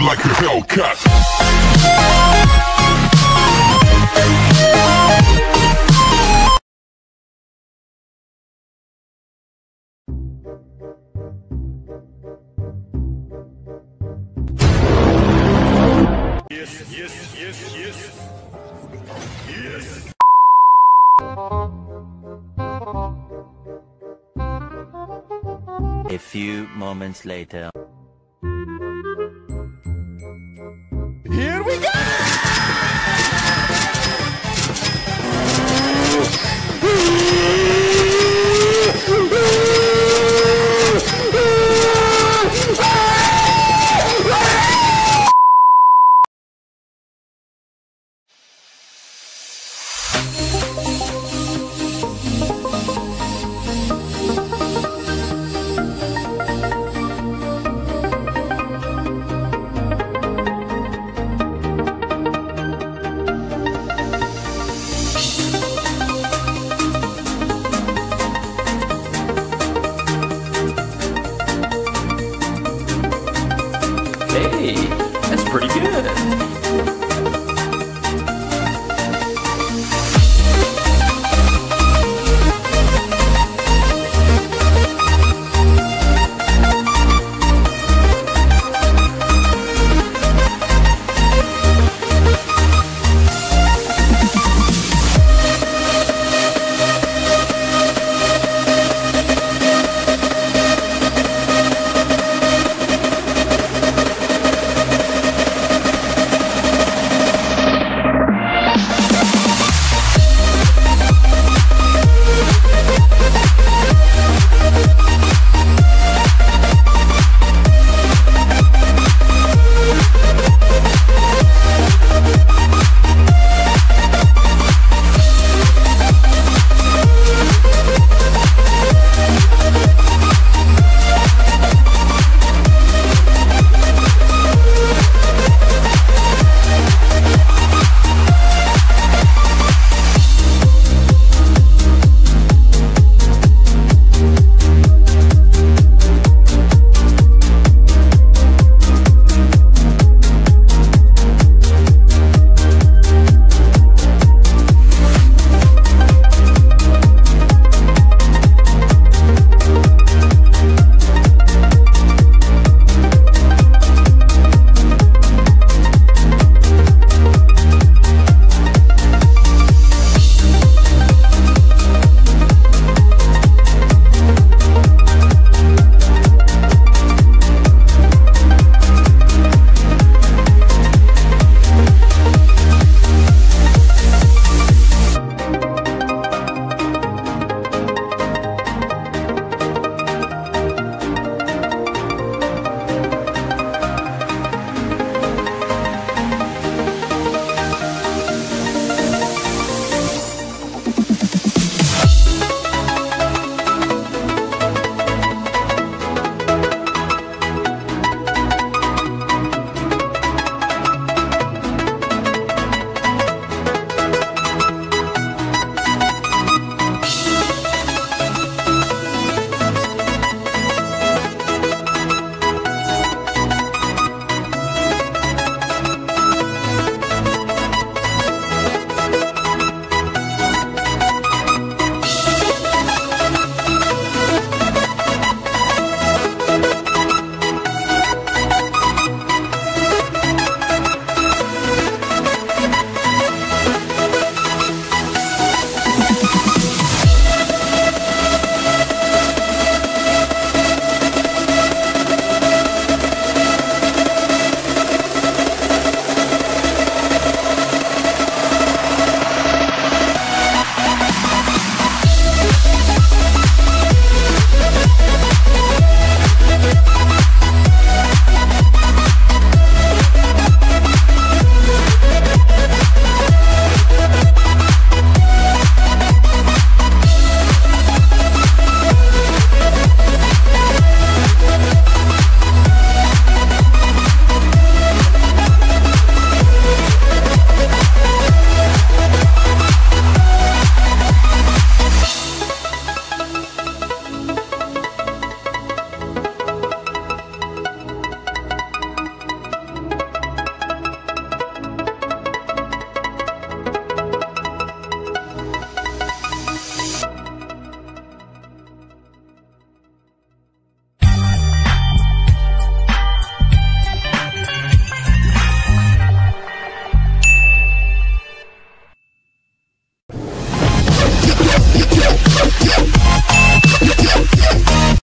like a Hellcat. A few moments later. Here we go! Pretty good.